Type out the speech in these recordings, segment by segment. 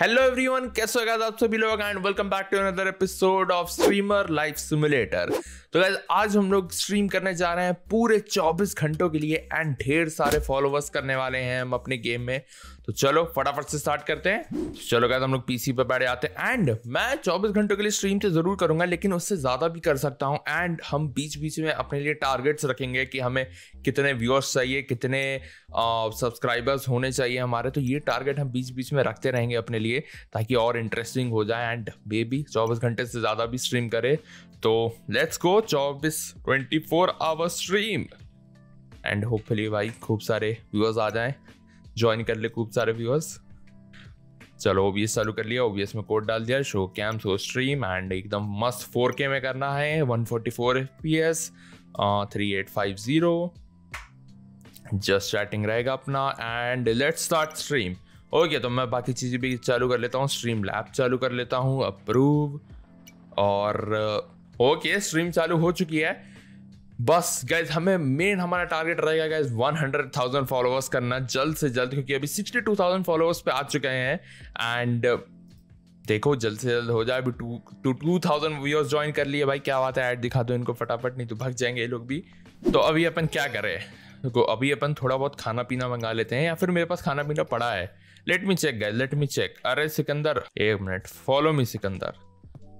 Hello everyone कैसे हो आप सभी लोग and welcome back to another episode of streamer life simulator तो गैस आज हम लोग स्ट्रीम करने जा रहे हैं पूरे 24 घंटों के लिए एंड ढेर सारे फॉलोअर्स करने वाले हैं हम अपने गेम में। तो चलो, फटाफट से स्टार्ट करते हैं। चलो क्या हम लोग पीसी पे बैठे आते हैं। एंड मैं 24 घंटों के लिए स्ट्रीम तो ज़रूर करूँगा, लेकिन उससे ज़्यादा भी कर सकता हूँ। एंड हम बीच बीच में अपने लिए टारगेट्स रखेंगे कि हमें कितने व्यूअर्स चाहिए, कितने सब्सक्राइबर्स होने चाहिए हमारे। तो ये टारगेट हम बीच बीच में रखते रहेंगे अपने लिए, ताकि और इंटरेस्टिंग हो जाए। एंड बेबी चौबीस घंटे से ज़्यादा भी स्ट्रीम करे। तो लेट्स गो चौबीस twenty four hour stream and hopefully भाई, खूब सारे व्यूअर्स आ जाएँ। ज्वाइन कर ले खूब सारे व्यूअर्स चलो ओबीएस चालू कर लिया। ओबीएस में कोड डाल दिया। Show cam so stream and एकदम मस्त 4K में करना है। 144 FPS three eight five zero just chatting रहेगा अपना and let start stream okay तो मैं बाकी चीज़ें भी चालू कर लेता हूँ। स्ट्रीम लैब चालू कर लेता हूँ। अप्रूव और ओके स्ट्रीम चालू हो चुकी है। बस गाइज़ हमें मेन हमारा टारगेट रहेगा गाइज़ 100,000 फॉलोअर्स करना जल्द से जल्द क्योंकि अभी 62,000 फॉलोअर्स पे आ चुके हैं एंड देखो जल्द से जल्द हो जाए अभी two two thousand viewers join कर लिए भाई क्या बात है ऐड दिखा दो इनको फटाफट नहीं तो भाग जाएँगे ये लोग भी। तो अभी अपन क्या करें? देखो अभी अपन थोड़ा बहुत खाना पीना मंगा लेते हैं या फिर मेरे पास खाना पीना पड़ा है। Let me check guys let me check अरे सिकंदर एक minute follow me Sikandar.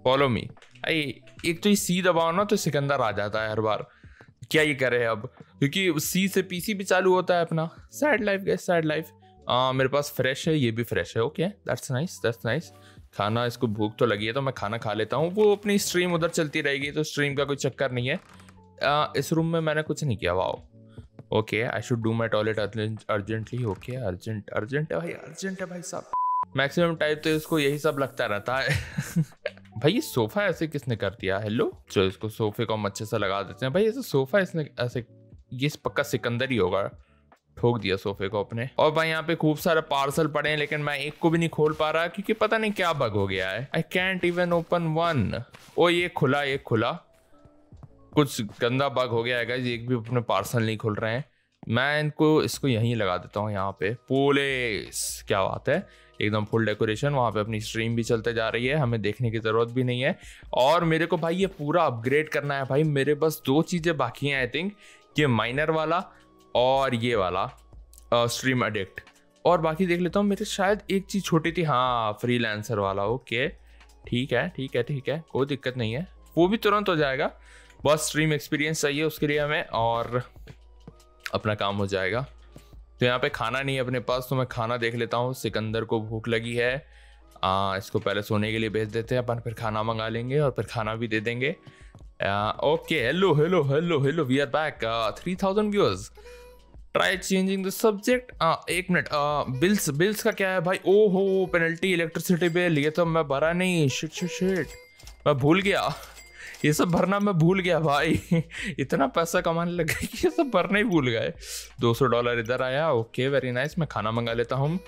Follow me अरे एक तो ये सी दबाओ ना तो सिकंदर आ जाता है हर बार। क्या ये करे अब? क्योंकि सी से पीसी भी चालू होता है अपना। Sad life guys sad life मेरे पास फ्रेश है ये भी फ्रेश है okay that's nice that's nice खाना इसको भूख तो लगी है तो मैं खाना खा लेता हूँ। वो अपनी स्ट्रीम उधर चलती रहेगी तो स्ट्रीम का कोई चक्कर नहीं है। आ, इस रूम में मैंने कुछ नहीं किया wow okay I should do my toilet urgently okay urgent urgent है भाई अर्जेंट है भाई साहब। मैक्सिमम टाइप तो इसको यही सब लगता रहता है। भाई, ये सोफा ऐसे किसने कर दिया? हेलो चलो इसको सोफे को हम अच्छे से लगा देते हैं। भाई, ऐसे सोफा इसने ऐसे, ये पक्का सिकंदर ही होगा। ठोक दिया सोफे को अपने। और भाई, यहाँ पे खूब सारे पार्सल पड़े हैं, लेकिन मैं एक को भी नहीं खोल पा रहा, क्योंकि पता नहीं क्या बग हो गया है। I can't even open one oh, ये खुला ये खुला। कुछ गंदा बग हो गया है एक भी अपने पार्सल नहीं खुल रहे हैं। मैं इनको, इसको यहीं लगा देता हूँ, यहाँ पे। पुलिस क्या बात है। एकदम फुल डेकोरेशन, वहाँ पे अपनी स्ट्रीम भी चलते जा रही है, हमें देखने की ज़रूरत भी नहीं है। और मेरे को भाई ये पूरा अपग्रेड करना है भाई, मेरे बस दो चीज़ें बाकी हैं आई थिंक ये माइनर वाला और ये वाला स्ट्रीम अडिक्ट और बाकी देख लेता हूँ, मेरे शायद एक चीज़ छोटी थी हाँ फ्री वाला, ओके। ठीक है ठीक है ठीक है, कोई दिक्कत नहीं है। वो भी तुरंत हो जाएगा, बस स्ट्रीम एक्सपीरियंस चाहिए उसके लिए हमें और अपना काम हो जाएगा। तो यहाँ पे खाना नहीं है अपने पास तो मैं खाना देख लेता हूँ। सिकंदर को भूख लगी है। आ, इसको पहले सोने के लिए भेज देते हैं अपन फिर खाना मंगा लेंगे और फिर खाना भी दे देंगे। Okay hello hello hello hello we are back three thousand viewers try changing the subject एक मिनट बिल्स बिल्स का क्या है भाई? ओ हो पेनल्टी इलेक्ट्रिसिटी बिल ये तो मैं भरा नहीं। शिट शिट शिट मैं भूल गया। ये सब भरना मैं भूल गया भाई। इतना पैसा कमाने लग गया कि ये सब भरना ही भूल गए। 200 डॉलर इधर आया, ओके वेरी नाइस मैं खाना मंगा लेता हूँ।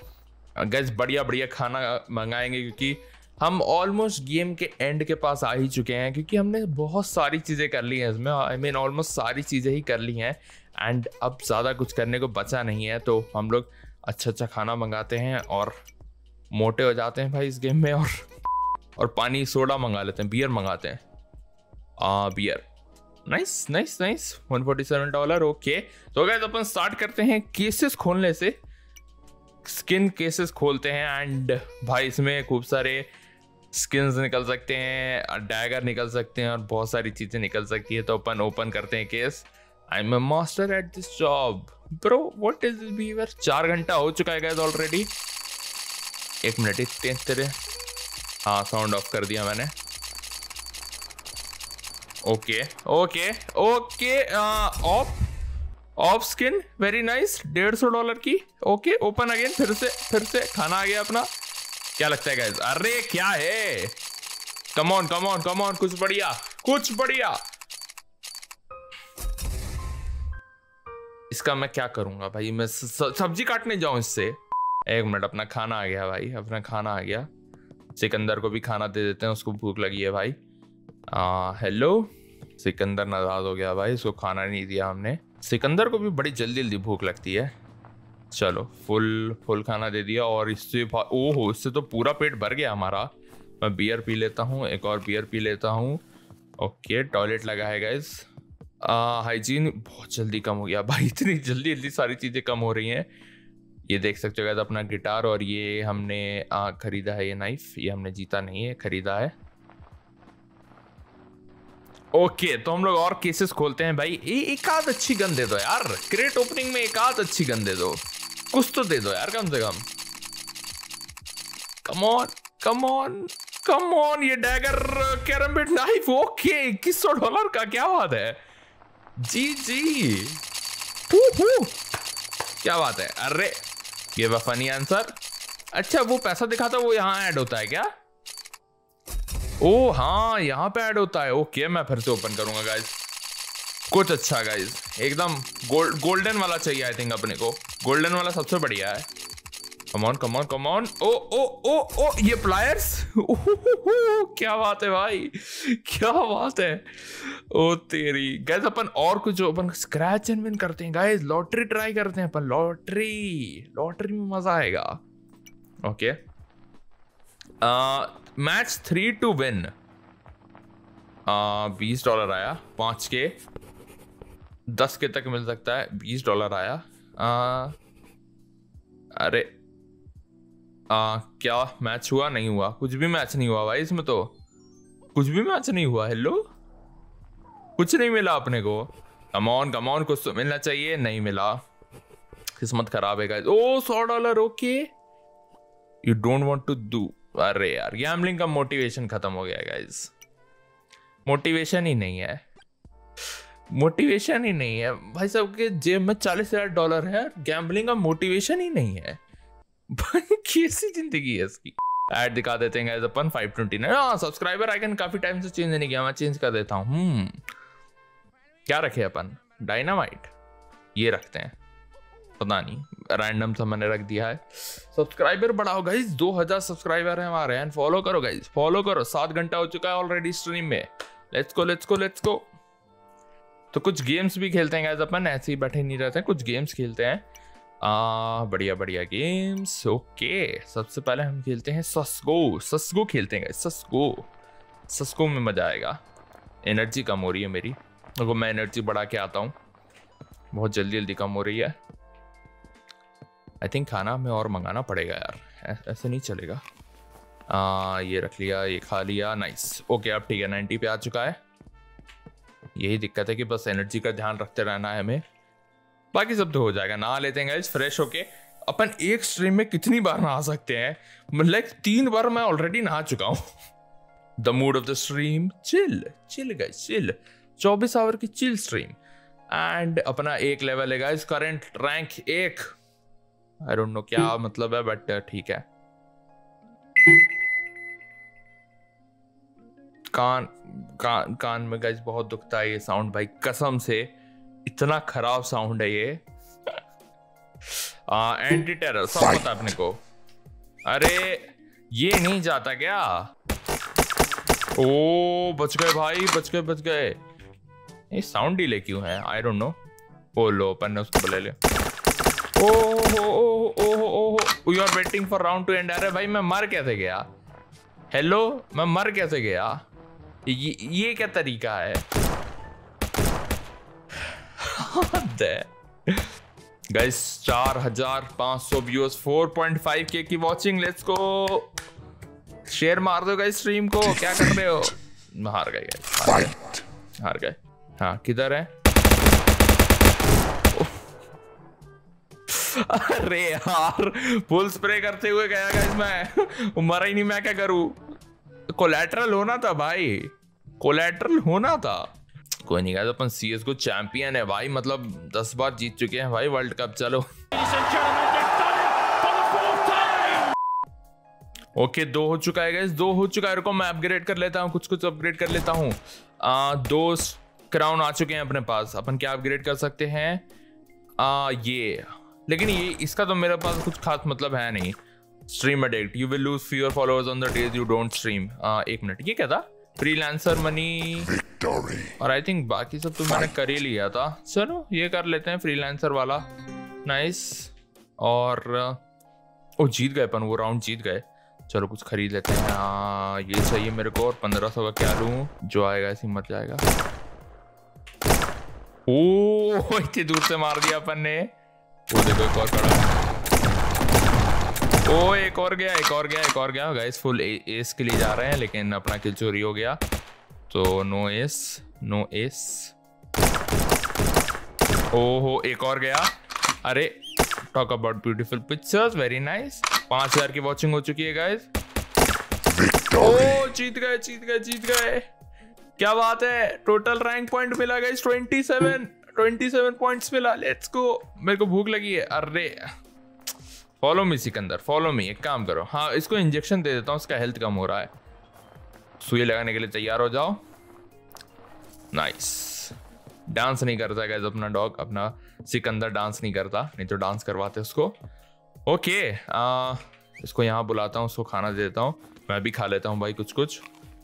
गैस बढ़िया बढ़िया खाना मंगाएँगे क्योंकि हम ऑलमोस्ट गेम के एंड के पास आ ही चुके हैं क्योंकि हमने बहुत सारी चीज़ें कर ली हैं इसमें। आई मीन ऑलमोस्ट सारी चीज़ें ही कर ली हैं एंड अब ज़्यादा कुछ करने को बचा नहीं है तो हम लोग अच्छा अच्छा खाना मंगाते हैं और मोटे हो जाते हैं भाई इस गेम में और और पानी, सोडा मंगा लेते हैं बियर मंगाते हैं। Beer nice nice nice 147 dollar okay तो गैस अपन स्टार्ट करते हैं केसेस खोलने से। स्किन केसेस खोलते हैं एंड भाई इसमें खूब सारे स्किन्स निकल सकते हैं डैगर निकल सकते हैं, और बहुत सारी चीज़ें निकल सकती है। तो अपन ओपन करते हैं case I am master at this job bro what is this behavior चार घंटा हो चुका है गैस ऑलरेडी एक मिनट तेरे हाँ साउंड ऑफ़ कर दिया मैंने। Okay okay okay off off skin very nice डेढ़ सौ डॉलर की ओके ओपन अगेन फिर से फिर से, खाना आ गया अपना। क्या लगता है गाइस अरे क्या है? कमॉन कमॉन कमॉन कुछ बढ़िया कुछ बढ़िया। इसका मैं क्या करूँगा भाई? मैं सब्ज़ी काटने जाऊँ इससे। एक मिनट, अपना खाना आ गया भाई, अपना खाना आ गया। सिकंदर को भी खाना दे देते हैं, उसको भूख लगी है भाई। हेलो सिकंदर नाराज़ हो गया भाई इसको खाना नहीं दिया हमने। सिकंदर को भी बड़ी जल्दी जल्दी भूख लगती है। चलो फुल फुल खाना दे दिया और इससे ओहो इससे तो पूरा पेट भर गया हमारा। मैं बियर पी लेता हूँ एक और बियर पी लेता हूँ। ओके टॉयलेट लगा है गाइज़ हाइजीन बहुत जल्दी कम हो गया भाई इतनी जल्दी जल्दी सारी चीज़ें कम हो रही हैं। ये देख सकते हो गाइज़ अपना गिटार और ये हमने आ, खरीदा है ये नाइफ ये हमने जीता नहीं है खरीदा है। ओके तो हम लोग और केसेस खोलते हैं भाई। एक आध अच्छी गन दे दो यार। क्रेट ओपनिंग में एक आध अच्छी गन दे दो। कुछ तो दे दो यार, कम से कम। Come on come on come on ये dagger karambit knife okay, इक्कीस सौ डॉलर का क्या बात है? जी जी। हू हू क्या बात है? अरे, ये फनी आंसर अच्छा वो पैसा दिखाता, वो यहाँ ऐड होता है क्या? ओ हाँ यहाँ पे ऐड होता है। ओके मैं फिर से ओपन करूँगा गाइज़ कुछ अच्छा गाइज़ एकदम गोल्ड गोल्डन वाला चाहिए आई थिंक अपने को। गोल्डन वाला सबसे बढ़िया है। Come on come on come on oh oh oh oh, ये प्लायर्स क्या बात है भाई। क्या बात है। ओ, तेरी। गैस अपन और कुछ अपन स्क्रैच एंड विन करते हैं गाइस लॉटरी ट्राई करते हैं अपन। लॉटरी लॉटरी में मज़ा आएगा। Okay match three two win. बीस डॉलर आया पाँच के। दस के तक मिल सकता है बीस डॉलर आया। आ, अरे आ, क्या मैच हुआ? नहीं हुआ। कुछ भी मैच नहीं हुआ भाई इसमें तो। कुछ भी मैच नहीं हुआ हेलो? कुछ नहीं मिला अपने को। कमॉन कमॉन कुछ तो मिलना चाहिए। नहीं मिला। किस्मत खराब है ओ सौ dollar okay. You don't want to do अरे यार गैम्बलिंग का मोटिवेशन खत्म हो गया गाइज़ मोटिवेशन ही नहीं है. मोटिवेशन ही नहीं है. भाई साहब, के जेब में चालीस हज़ार डॉलर है गैम्बलिंग का मोटिवेशन ही नहीं है. भाई, कैसी ज़िंदगी है इसकी? ऐड दिखा देते हैं अपन फाइव ट्वेंटी नाइन हाँ सब्सक्राइबर आइकन काफ़ी टाइम से चेंज नहीं किया मैं चेंज कर देता हूँ. हम्म. क्या रखे अपन? डायनामाइट ये रखते हैं. पता नहीं रैंडम सा मैंने रख दिया है। सब्सक्राइबर बढ़ाओ गाइज़ 2000 सब्सक्राइबर है हमारे एंड फॉलो करो गाइज़ फॉलो करो। सात घंटा हो चुका है ऑलरेडी स्ट्रीम में। Let's go let's go let's go तो कुछ गेम्स भी खेलते हैं गाइज़ अपन ऐसे ही बैठे नहीं रहते हैं कुछ गेम्स खेलते हैं। आ, बढ़िया बढ़िया गेम्स ओके सबसे पहले हम खेलते हैं सस्गो सस्गो खेलते हैं गाइज़ सस्गो सस्गो में मज़ा आएगा। एनर्जी कम हो रही है मेरी। देखो मैं एनर्जी बढ़ा के आता हूँ। बहुत जल्दी जल्दी कम हो रही है। आई थिंक खाना हमें और मंगाना पड़ेगा यार। ऐसे नहीं चलेगा। आ, ये रख लिया ये खा लिया नाइस ओके अब ठीक है नाइन्टी पे आ चुका है। यही दिक्कत है कि बस एनर्जी का ध्यान रखते रहना है हमें। बाकी सब तो हो जाएगा नहा लेते हैं गाइज़ फ्रेश होके। अपन एक स्ट्रीम में कितनी बार नहा सकते हैं? लाइक तीन बार मैं ऑलरेडी नहा चुका हूँ। The mood of the stream chill chill guys chill चौबीस आवर की चिल स्ट्रीम एंड अपना एक लेवल है गाइज़ करंट रैंक एक। आई डोंट नो क्या मतलब है बट uh, ठीक है। कान कान कान में गाइस बहुत दुखता है ये साउंड भाई। कसम से इतना खराब साउंड है ये। एंटी टेरर सब पता अपने को। अरे ये नहीं जाता क्या? ओ बच गए भाई बच गए बच गए। ये साउंड डिले क्यों है? आई डोंट नो ओ लो अपन ने उसको बुला लिया। ओहो ओहो ओहो you are waiting for round two and अरे भाई मैं मर कैसे गया? हेलो मैं मर कैसे गया? ये, ये क्या तरीका है? गाइस चार हज़ार पाँच सौ व्यूअर्स फोर पॉइंट फाइव के की वॉचिंग लेट्स को शेयर मार दो गाइस स्ट्रीम को। क्या कर रहे हो? हार गए। हार गए। हाँ किधर है? अरे यार फुल स्प्रे करते हुए गया गाइस मैं। मरा ही नहीं मैं क्या करूँ? कोलेट्रल होना था भाई। कोलेट्रल होना था। कोई नहीं गाइस अपन सीएस को चैंपियन है भाई। मतलब दस बार जीत चुके हैं भाई वर्ल्ड कप चलो। ओके okay, दो हो चुका है गाइस दो हो चुका है। रुको मैं अपग्रेड कर लेता हूँ कुछ कुछ अपग्रेड कर लेता हूँ। दो क्राउन आ चुके हैं अपने पास। अपन क्या अपग्रेड कर सकते हैं? आ, ये। लेकिन ये इसका तो मेरे पास कुछ खास मतलब है नहीं। Stream addict you will lose fewer followers on the days you don't stream एक मिनट ये क्या था? फ्रीलांसर मनी और आई थिंक बाकी सब तो मैंने कर ही लिया था। चलो ये कर लेते हैं फ्रीलांसर वाला। नाइस और ओ जीत गए अपन वो राउंड जीत गए। चलो कुछ खरीद लेते हैं। हाँ ये चाहिए मेरे को और पंद्रह सौ का क्या लूँ? जो आएगा ऐसी मत जाएगा। ओ इतनी दूर से मार दिया अपन ने। वो देखो एक और खड़ा ओ एक और गया एक और गया एक और गया। गाइस फुल एस के लिए जा रहे हैं लेकिन अपना किल चोरी हो गया। तो नो एस नो एस ओहो एक और गया। अरे talk about beautiful pictures very nice पाँच हज़ार की वॉचिंग हो चुकी है गाइस ओ जीत गए जीत गए जीत गए। क्या बात है? टोटल रैंक पॉइंट मिला गाइस 27 27 पॉइंट्स मिला। लेट्स गो मेरे को भूख लगी है। अरे। Follow me Sikandar. Follow me एक काम करो। हाँ इसको इंजेक्शन दे देता हूँ। उसका हेल्थ कम हो रहा है। सुई लगाने के लिए तैयार हो जाओ। नाइस डांस नहीं करता गैस अपना डॉग अपना सिकंदर डांस नहीं करता। नहीं तो डांस करवाते उसको। ओके आ, इसको यहाँ बुलाता हूँ। उसको खाना दे देता हूँ। मैं भी खा लेता हूँ भाई कुछ कुछ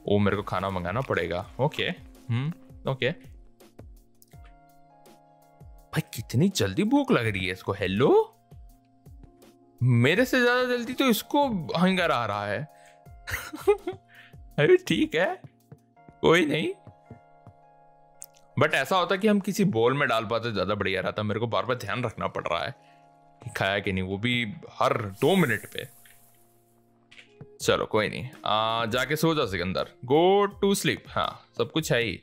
वो मेरे को खाना मंगाना पड़ेगा। ओके हम्म ओके भाई कितनी जल्दी भूख लग रही है इसको? हेलो मेरे से ज़्यादा जल्दी तो इसको हंगर आ रहा है। अरे ठीक है। कोई नहीं। बट ऐसा होता कि हम किसी बोल में डाल पाते ज़्यादा बढ़िया रहता मेरे को बार बार ध्यान रखना पड़ रहा है कि खाया कि नहीं। वो भी हर दो मिनट पे। चलो कोई नहीं। आ, जाके सो जा सिकंदर। गो टू स्लीप हाँ सब कुछ है ही।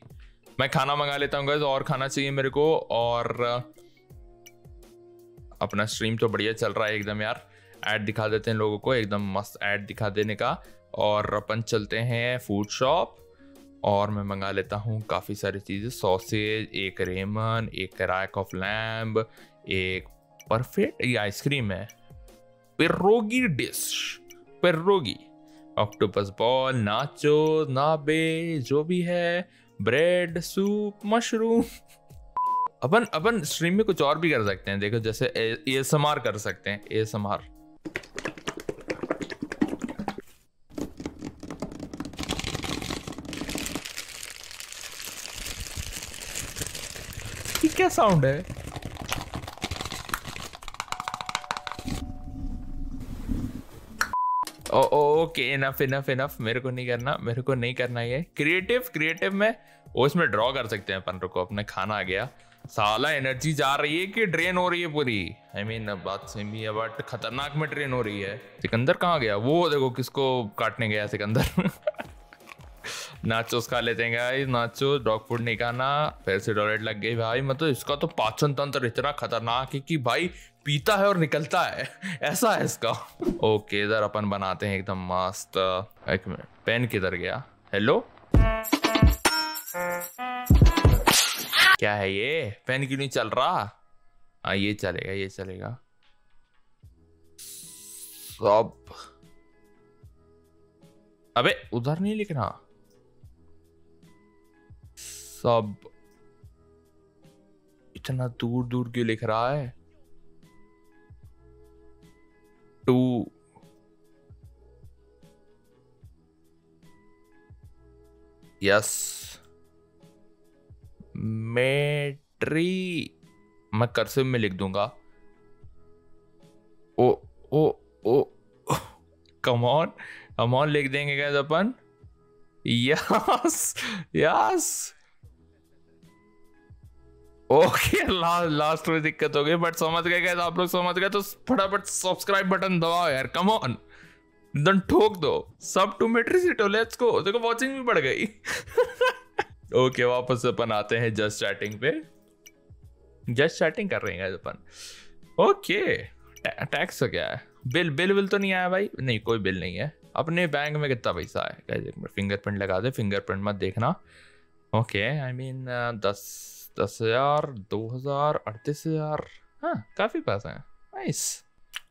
मैं खाना मंगा लेता हूँ और खाना चाहिए मेरे को, और अपना स्ट्रीम तो बढ़िया चल रहा है एकदम यार। ऐड दिखा देते हैं लोगों को, एकदम मस्त ऐड दिखा देने का। और अपन चलते हैं फ़ूड शॉप और मैं मंगा लेता हूँ काफ़ी सारी चीज़ें सॉसेज एक रेमन एक रैक ऑफ़ लैम्ब एक परफेक्ट ये आइसक्रीम है। Pierogi dish pierogi octopus ball nacho नाबे जो भी है। Bread, soup, mushroom. अपन अपन स्ट्रीम में कुछ और भी कर सकते हैं। देखो, जैसे ए एस कर सकते हैं ए एस क्या साउंड है? ओके इनफ इनफ इनफ मेरे को नहीं करना मेरे को नहीं करना ये. क्रिएटिव क्रिएटिव में वो इसमें ड्रॉ कर सकते हैं अपन को अपने खाना आ गया. साला एनर्जी जा रही है कि ड्रेन हो रही है पूरी? आई I मीन mean, बात सेम ही है बट खतरनाक में ड्रेन हो रही है. सिकंदर कहाँ गया? वो देखो किसको काटने गया सिकंदर. नाचोस खा लेते हैं गाइस नाचो डॉग फ़ूड नहीं खाना। फिर से टॉयलेट लग गई, भाई। मतलब इसका तो पाचन तंत्र इतना खतरनाक है कि भाई पीता है और निकलता है। ऐसा है इसका। ओके इधर अपन बनाते हैं एकदम मस्त। एक मिनट पेन किधर गया? हेलो क्या है ये? पेन क्यों नहीं चल रहा? हाँ ये चलेगा ये चलेगा। सब अबे, उधर नहीं लिखना सब इतना दूर दूर क्यों लिख रहा है? टू। यस। मेट्री मैं कर्सिव में लिख दूँगा। ओ ओ ओ। कमॉन कमॉन लिख देंगे क्या अपन? Yes yes okay last last में दिक्कत हो गई बट समझ गए गए आप लोग समझ गए तो फटाफट सब्सक्राइब बटन दबाओ यार कम ऑन दन ठोक दो। सब टू मेट्रिसिटो लेट्स गो देखो वाचिंग भी बढ़ गई। ओके वापस अपन आते हैं जस्ट चैटिंग पे। जस्ट चैटिंग कर रहे हैं अपन। ओके टैक्स क्या है बिल बिल बिल तो नहीं आया भाई? नहीं, कोई बिल नहीं है। अपने बैंक में कितना पैसा है? फिंगरप्रिंट लगा दे फिंगरप्रिंट मत देखना। ओके आई मीन दस दस हज़ार दो हज़ार अड़तीस हज़ार। हाँ काफ़ी पैसा है। नाइस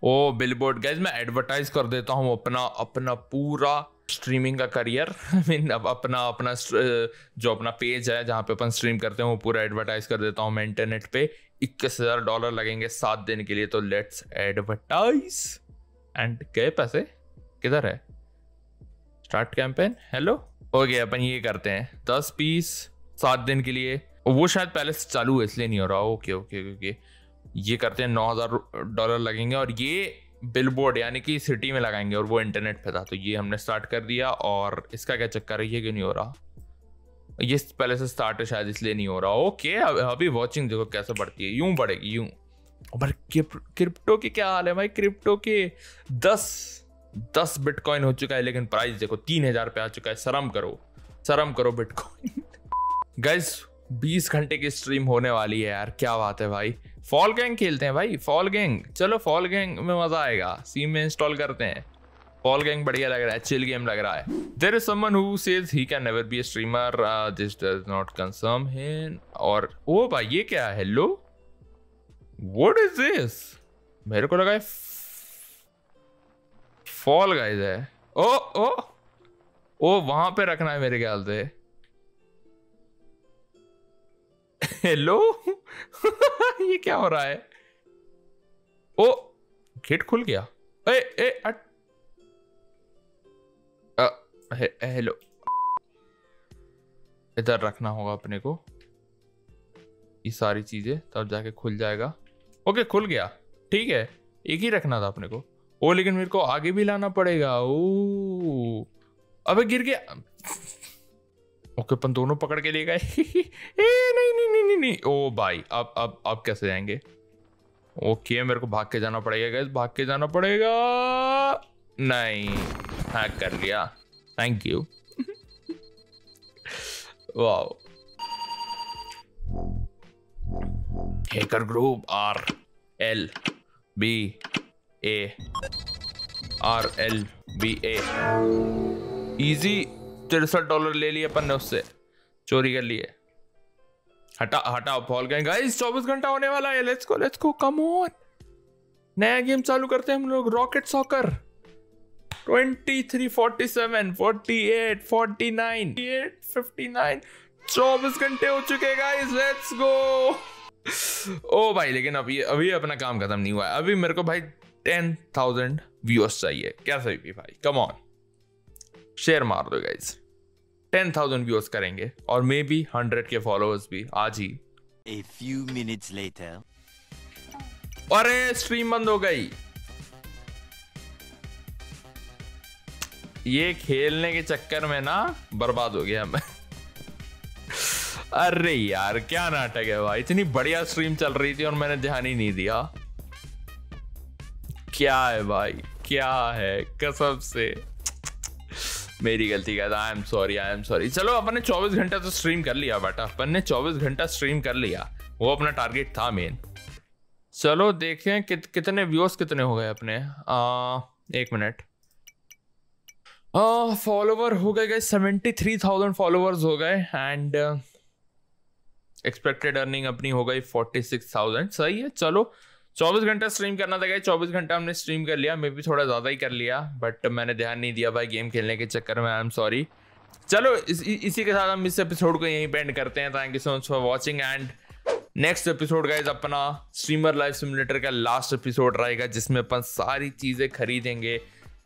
ओ बिलबोर्ड गैस मैं एडवर्टाइज कर देता हूँ अपना अपना पूरा स्ट्रीमिंग का करियर आई मीन अब अपना अपना जो अपना पेज है जहाँ पे अपन स्ट्रीम करते हैं वो पूरा एडवर्टाइज कर देता हूँ मैं इंटरनेट पे। इक्कीस हज़ार डॉलर लगेंगे सात दिन के लिए तो लेट्स एडवर्टाइज एंड गए पैसे? किधर है? स्टार्ट कैंपेन हेलो हो गया अपन ये करते हैं। दस पीस सात दिन के लिए। वो शायद पहले से चालू है इसलिए नहीं हो रहा। ओके ओके ओके ये करते हैं, नौ हज़ार डॉलर लगेंगे और ये बिल बोर्ड यानी कि सिटी में लगाएँगे और वो इंटरनेट पे था। तो ये हमने स्टार्ट कर दिया और इसका क्या चक्कर है, ये क्यों नहीं हो रहा? ये पहले से स्टार्ट है शायद, इसलिए नहीं हो रहा। ओके अभी वॉचिंग देखो कैसे बढ़ती है। यूँ बढ़ेगी, यूँ। पर क्रिप्टो के क्या हाल है भाई? क्रिप्टो के दस दस बिटकॉइन हो चुका है, लेकिन प्राइस देखो तीन हज़ार पे आ चुका है। शर्म करो शर्म करो बिटकॉइन गाइस बीस घंटे की स्ट्रीम होने वाली है यार, क्या बात है भाई। फॉल गैंग खेलते हैं भाई फॉल गैंग चलो फॉल गैंग में मज़ा आएगा सीम में इंस्टॉल करते हैं। फॉल गैंग बढ़िया लग रहा है चिल गेम लग रहा है। There is someone who says he can never be streamer this does not concern him और, ओ भाई, ये क्या है? हेलो व्हाट इज़ दिस मेरे को लगा फॉल गाइस है। ओ ओ ओ, वहाँ पे रखना है मेरे ख्याल से। हेलो ये क्या हो रहा है? ओ, गेट खुल गया। ए ए, अट। हेलो। इधर रखना होगा अपने को। ये सारी चीज़ें, तब जाके खुल जाएगा। ओके, खुल गया। ठीक है, एक ही रखना था अपने को। ओ, लेकिन मेरे को आगे भी लाना पड़ेगा। ओ, अबे, गिर गया। ओके अपन दोनों पकड़ के ले गए। नहीं नहीं नहीं नहीं नहीं। ओ, भाई, अब अब अब कैसे जाएँगे? ओके, मेरे को भाग के जाना पड़ेगा गैस भाग के जाना पड़ेगा। नहीं हैक कर लिया। Thank you wow hacker group R L B A R L B A easy तिरसठ डॉलर ले लिए अपन ने उससे। चोरी कर लिए। हटा हटा फॉल गए। गाइस चौबीस घंटा होने वाला है। Let's go let's go come on नया गेम चालू करते हैं हम लोग रॉकेट सॉकर 23, 47, 48, 49, 59, 24 घंटे हो चुके गाइस लेट्स गो ओ भाई लेकिन अभी अभी अपना काम खत्म नहीं हुआ है। अभी मेरे को भाई टेन थाउज़ेंड व्यूअर्स चाहिए। क्या सही भी भाई? कम ऑन शेयर मार दो गाइस टेन थाउज़ेंड व्यूअर्स करेंगे और मे बी हंड्रेड के फॉलोअर्स भी आज ही. A few minutes later. अरे स्ट्रीम बंद हो गई. ये खेलने के चक्कर में ना बर्बाद हो गया मैं. अरे यार क्या नाटक है भाई? इतनी बढ़िया स्ट्रीम चल रही थी और मैंने ध्यान ही नहीं दिया. क्या है भाई? क्या है? कसम से. मेरी गलती कहता I am sorry I am sorry चलो अपन ने 24 घंटा तो स्ट्रीम कर लिया बेटा अपन ने 24 घंटा स्ट्रीम कर लिया। वो अपना टारगेट था मेन चलो देखें कि, कितने व्यूअर्स कितने हो गए अपने? आ, एक मिनट फॉलोवर हो गए गए सेवेंटी थ्री थाउज़ेंड फॉलोवर्स हो गए एंड एक्सपेक्टेड अर्निंग अपनी हो गई फोर्टी सिक्स थाउज़ेंड सही है चलो चौबीस घंटा स्ट्रीम करना था गया चौबीस घंटा हमने स्ट्रीम कर लिया मे भी थोड़ा ज़्यादा ही कर लिया बट मैंने ध्यान नहीं दिया भाई गेम खेलने के चक्कर में आई एम सॉरी चलो इस, इसी के साथ हम इस एपिसोड को यहीं पेंड करते हैं. Thank you so much for watching and next episode guys अपना स्ट्रीमर लाइफ सिमुलेटर का लास्ट एपिसोड रहेगा जिसमें अपन सारी चीज़ें खरीदेंगे.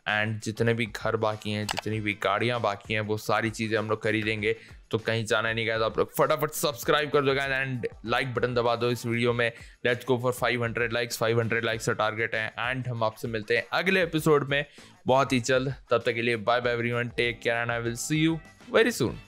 एंड जितने भी घर बाकी हैं, जितनी भी गाड़ियाँ बाकी हैं, वो सारी चीज़ें हम लोग खरीदेंगे। तो कहीं जाना नहीं गया तो आप लोग फटाफट सब्सक्राइब कर दो एंड लाइक बटन दबा दो इस वीडियो में। Let's go for 500 likes 500 likes का टारगेट है। एंड हम आपसे मिलते हैं अगले एपिसोड में। बहुत ही जल्द, तब तक के लिए bye bye everyone take care and I will see you very soon